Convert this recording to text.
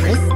Chris.